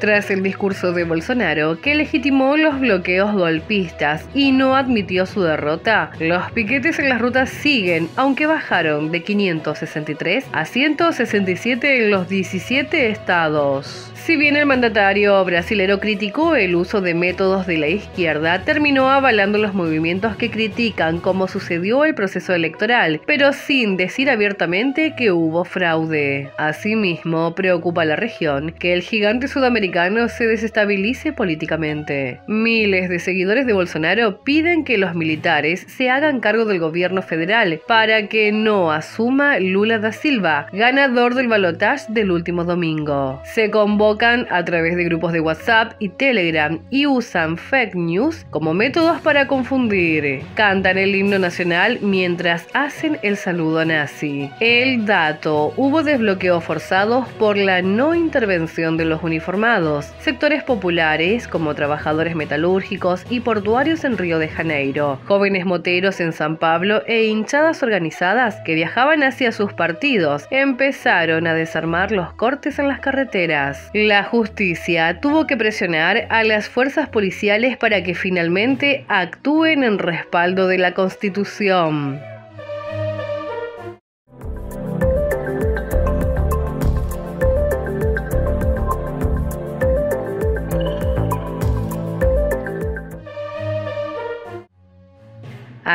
tras el discurso de Bolsonaro, que legitimó los bloqueos golpistas y no admitió su derrota, los piquetes en las rutas siguen, aunque bajaron de 563 a 167 en los 17 estados. Si bien el mandatario brasilero criticó el uso de métodos de la izquierda, terminó avalando los movimientos que critican cómo sucedió el proceso electoral, pero sin decir abiertamente que hubo fraude. Asimismo, preocupa a la región que el gigante sudamericano se desestabilice políticamente. Miles de seguidores de Bolsonaro piden que los militares se hagan cargo del gobierno federal para que no asuma Lula da Silva, ganador del balotaje del último domingo. Se convoca a través de grupos de WhatsApp y Telegram y usan fake news como métodos para confundir. Cantan el himno nacional mientras hacen el saludo nazi. El dato, hubo desbloqueos forzados por la no intervención de los uniformados. Sectores populares como trabajadores metalúrgicos y portuarios en Río de Janeiro, jóvenes moteros en San Pablo e hinchadas organizadas que viajaban hacia sus partidos empezaron a desarmar los cortes en las carreteras. La justicia tuvo que presionar a las fuerzas policiales para que finalmente actúen en respaldo de la Constitución.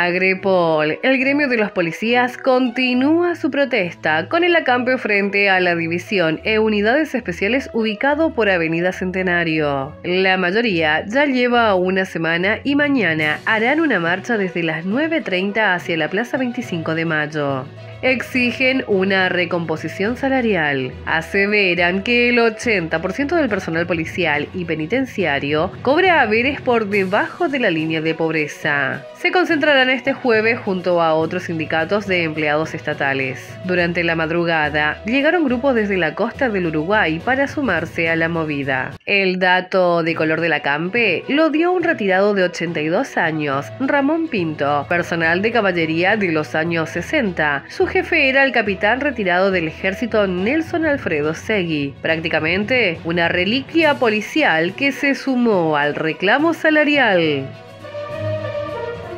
Agrepol, el gremio de los policías continúa su protesta con el acampio frente a la división e unidades especiales ubicado por Avenida Centenario. La mayoría ya lleva una semana y mañana harán una marcha desde las 9.30 hacia la Plaza 25 de Mayo exigen una recomposición salarial. Aseveran que el 80% del personal policial y penitenciario cobra haberes por debajo de la línea de pobreza. Se concentrarán este jueves junto a otros sindicatos de empleados estatales. Durante la madrugada, llegaron grupos desde la costa del Uruguay para sumarse a la movida. El dato de color de la campe lo dio un retirado de 82 años, Ramón Pinto, personal de caballería de los años 60. Su jefe era el capitán retirado del ejército Nelson Alfredo Segui, prácticamente una reliquia policial que se sumó al reclamo salarial.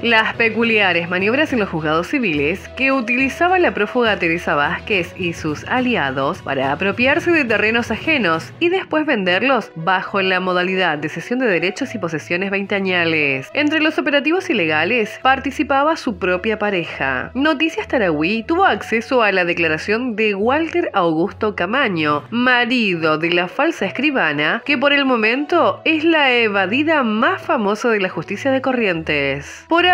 Las peculiares maniobras en los juzgados civiles que utilizaba la prófuga Teresa Vázquez y sus aliados para apropiarse de terrenos ajenos y después venderlos bajo la modalidad de cesión de derechos y posesiones veinteañales. Entre los operativos ilegales participaba su propia pareja. Noticias Tarahui tuvo acceso a la declaración de Walter Augusto Camaño, marido de la falsa escribana, que por el momento es la evadida más famosa de la justicia de Corrientes. Por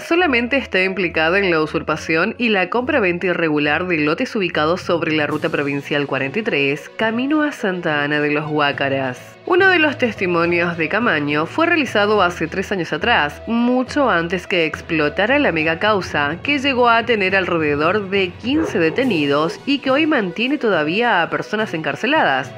solamente está implicado en la usurpación y la compra-venta irregular de lotes ubicados sobre la ruta provincial 43, camino a Santa Ana de los Huácaras. Uno de los testimonios de Camaño fue realizado hace tres años atrás, mucho antes que explotara la mega causa, que llegó a tener alrededor de 15 detenidos y que hoy mantiene todavía a personas encarceladas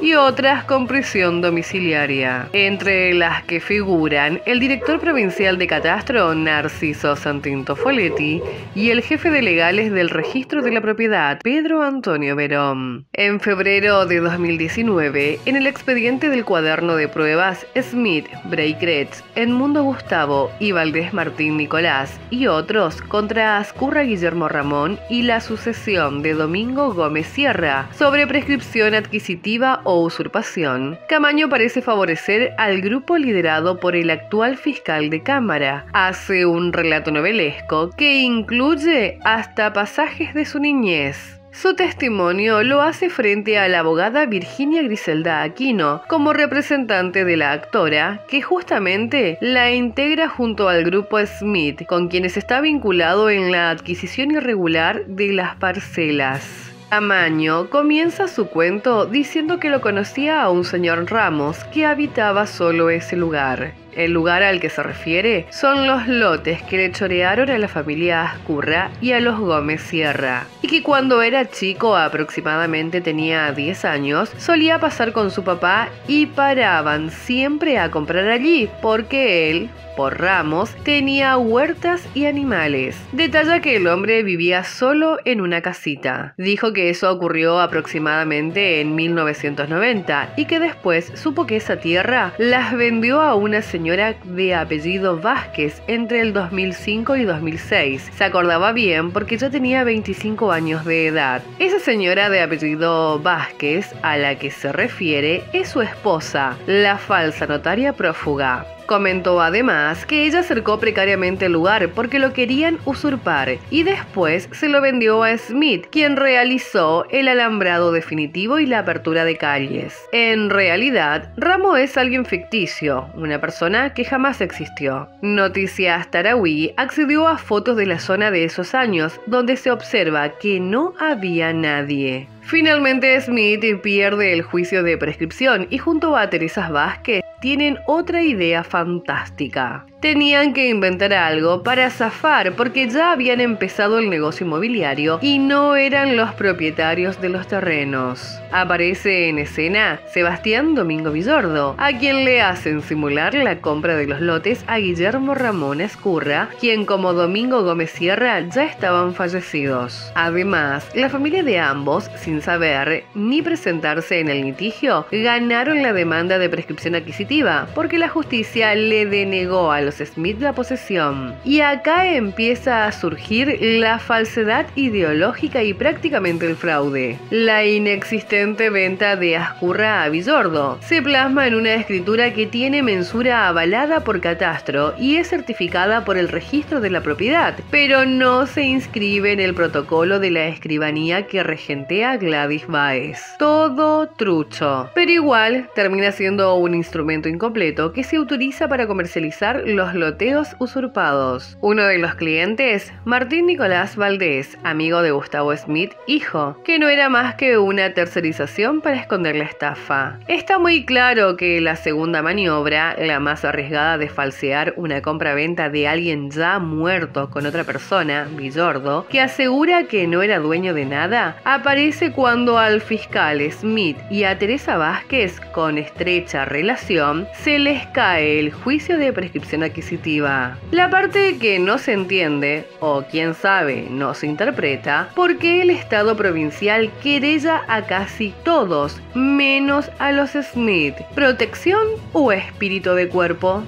y otras con prisión domiciliaria. Entre las que figuran el director provincial de Catastro, Narciso Santinto Foletti, y el jefe de legales del registro de la propiedad, Pedro Antonio Verón. En febrero de 2019, en el expediente de el cuaderno de pruebas Smith, Breikretz, Edmundo Gustavo y Valdés Martín Nicolás y otros contra Ascurra Guillermo Ramón y la sucesión de Domingo Gómez Sierra sobre prescripción adquisitiva o usurpación. Camaño parece favorecer al grupo liderado por el actual fiscal de Cámara. Hace un relato novelesco que incluye hasta pasajes de su niñez. Su testimonio lo hace frente a la abogada Virginia Griselda Aquino como representante de la actora, que justamente la integra junto al grupo Smith, con quienes está vinculado en la adquisición irregular de las parcelas. Amaño comienza su cuento diciendo que lo conocía a un señor Ramos que habitaba solo ese lugar. El lugar al que se refiere son los lotes que le chorearon a la familia Ascurra y a los Gómez Sierra, y que cuando era chico, aproximadamente tenía 10 años, solía pasar con su papá y paraban siempre a comprar allí porque él por Ramos, tenía huertas y animales. Detalla que el hombre vivía solo en una casita. Dijo que eso ocurrió aproximadamente en 1990 y que después supo que esa tierra las vendió a una señora de apellido Vázquez entre el 2005 y 2006. Se acordaba bien porque ya tenía 25 años de edad. Esa señora de apellido Vázquez a la que se refiere es su esposa, la falsa notaria prófuga. Comentó además que ella acercó precariamente el lugar porque lo querían usurpar y después se lo vendió a Smith, quien realizó el alambrado definitivo y la apertura de calles. En realidad, Ramo es alguien ficticio, una persona que jamás existió. Noticias Tarahui accedió a fotos de la zona de esos años donde se observa que no había nadie. Finalmente Smith pierde el juicio de prescripción y junto a Teresa Vázquez tienen otra idea fantástica. Tenían que inventar algo para zafar porque ya habían empezado el negocio inmobiliario y no eran los propietarios de los terrenos. Aparece en escena Sebastián Domingo Villordo, a quien le hacen simular la compra de los lotes a Guillermo Ramón Escurra, quien como Domingo Gómez Sierra ya estaban fallecidos. Además, la familia de ambos, sin saber ni presentarse en el litigio, ganaron la demanda de prescripción adquisitiva porque la justicia le denegó a Smith la posesión. Y acá empieza a surgir la falsedad ideológica y prácticamente el fraude. La inexistente venta de Ascurra a Villordo se plasma en una escritura que tiene mensura avalada por catastro y es certificada por el registro de la propiedad, pero no se inscribe en el protocolo de la escribanía que regentea Gladys Baez. Todo trucho. Pero igual termina siendo un instrumento incompleto que se utiliza para comercializar los loteos usurpados. Uno de los clientes, Martín Nicolás Valdés, amigo de Gustavo Smith, hijo, que no era más que una tercerización para esconder la estafa. Está muy claro que la segunda maniobra, la más arriesgada de falsear una compra-venta de alguien ya muerto con otra persona, Villordo, que asegura que no era dueño de nada, aparece cuando al fiscal Smith y a Teresa Vázquez, con estrecha relación, se les cae el juicio de prescripción adquisitiva. La parte que no se entiende, o quién sabe, no se interpreta, porque el Estado provincial querella a casi todos, menos a los Smith. ¿Protección o espíritu de cuerpo?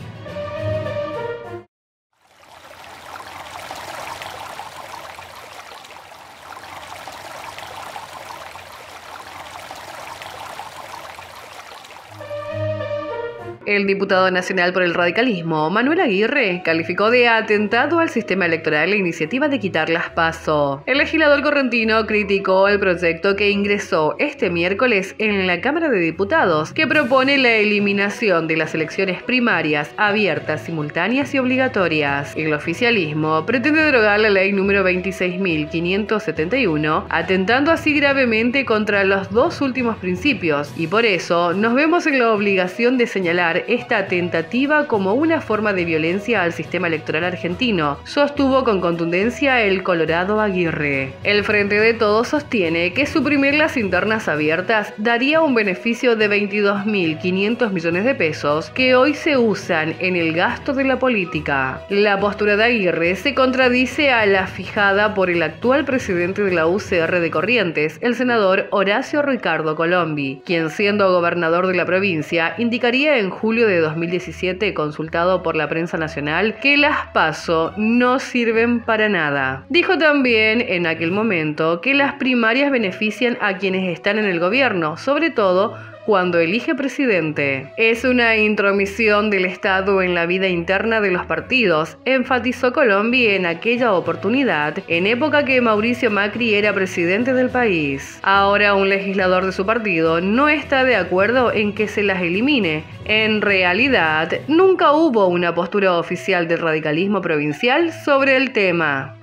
El diputado nacional por el radicalismo, Manuel Aguirre, calificó de atentado al sistema electoral la iniciativa de quitar las PASO. El legislador correntino criticó el proyecto que ingresó este miércoles en la Cámara de Diputados, que propone la eliminación de las elecciones primarias abiertas, simultáneas y obligatorias. El oficialismo pretende derogar la ley número 26.571, atentando así gravemente contra los dos últimos principios, y por eso nos vemos en la obligación de señalar esta tentativa como una forma de violencia al sistema electoral argentino, sostuvo con contundencia el Colorado Aguirre. El Frente de Todos sostiene que suprimir las internas abiertas daría un beneficio de 22.500 millones de pesos que hoy se usan en el gasto de la política. La postura de Aguirre se contradice a la fijada por el actual presidente de la UCR de Corrientes, el senador Horacio Ricardo Colombi, quien siendo gobernador de la provincia indicaría en julio julio de 2017, consultado por la prensa nacional, que las PASO no sirven para nada. Dijo también en aquel momento que las primarias benefician a quienes están en el gobierno, sobre todo cuando elige presidente. Es una intromisión del Estado en la vida interna de los partidos, enfatizó Colombia en aquella oportunidad, en época que Mauricio Macri era presidente del país. Ahora un legislador de su partido no está de acuerdo en que se las elimine. En realidad, nunca hubo una postura oficial del radicalismo provincial sobre el tema.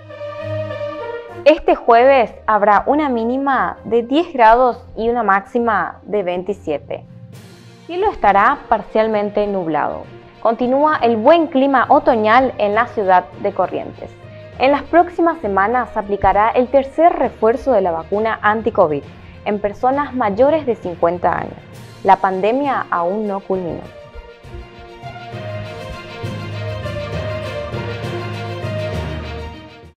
Este jueves habrá una mínima de 10 grados y una máxima de 27. Cielo estará parcialmente nublado Continúa el buen clima otoñal en la ciudad de Corrientes. En las próximas semanas se aplicará el tercer refuerzo de la vacuna anti-COVID en personas mayores de 50 años. La pandemia aún no culminó.